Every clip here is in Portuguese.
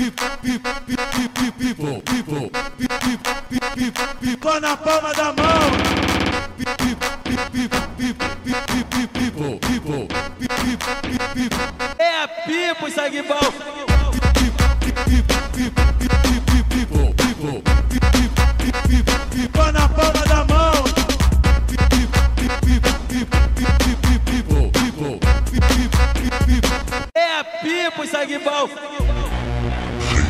people, people, people, na palma da mão. People, people, people, É a pipo, sangue bom. people, people, people, na palma da mão. People, people, É a pipo, sangue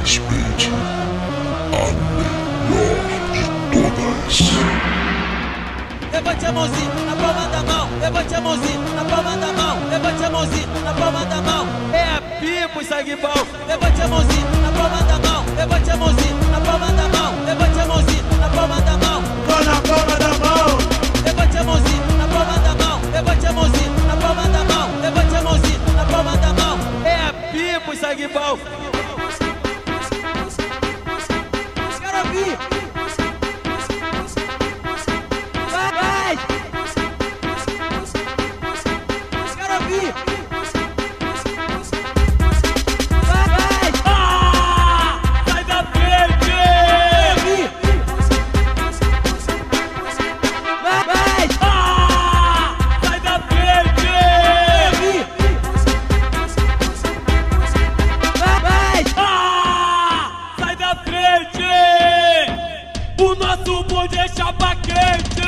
bom. Respeite a melhor de todas. Levante a mãozinha na palma da mão. Levante a mãozinha na palma da mão. Levante a mãozinha na palma da mão. É a pipo, sangue bom. Levante a mãozinha na palma da mão. Levante a mãozinha O nosso bonde é chapa quente!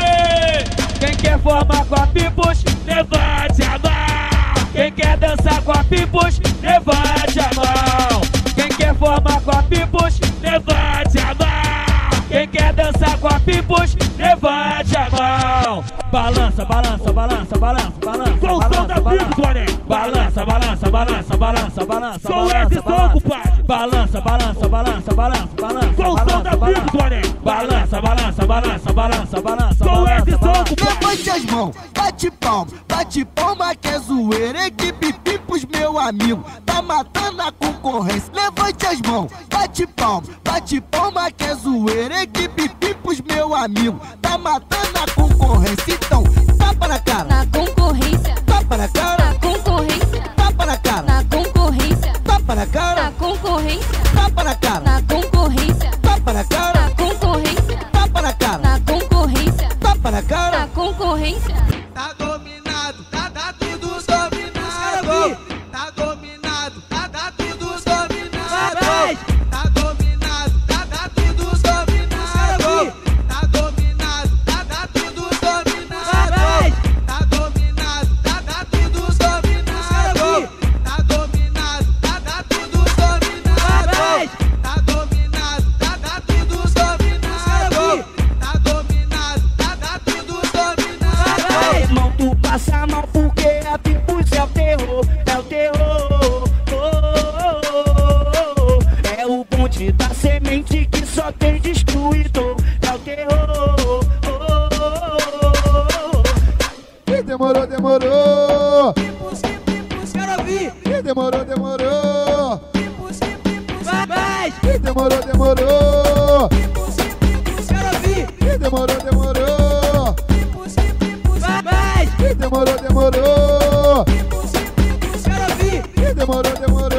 Quem quer formar com a Pipos, levante a mão! Quem quer dançar com a Pipos, levante a mão! Quem quer formar com a Pipos, levante a mão! Quem quer dançar com a Pipos, levante a mão! Balança, balança, balança, balança, balança. Sou o som da Pipos. Balança, balança, balança, balança, balança. Sou balança, esse som, compadre. Balança, balança, balança, balança, balança. Sou o som da balança, Pipos, mané. Balança, balança, balança, balança, balança. Sou balança, esse som. Levante as mãos, bate palma, bate palma que é zoeira. Equipe Pipos, meu amigo, tá matando a concorrência. Levante as mãos, bate palma, bate palma que é zoeira. Equipe Pipos, meu amigo, tá matando a concorrência. Concorrência. Tá demorou, demorou. Quero ouvir. Ih, demorou, demorou. Vai. Ih, demorou, demorou. Quero ouvir. Ih, demorou, demorou. Vai. Ih, demorou, demorou. Quero ouvir. Ih, demorou, demorou.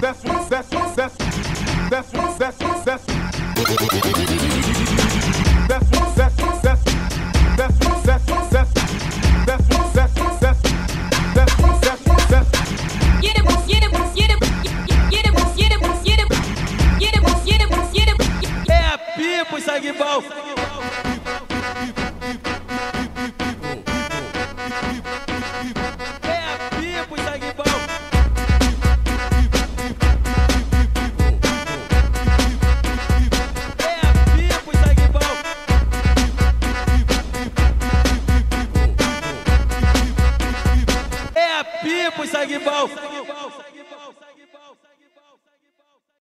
desce, desce, desce, desce, desce, desce. Desce,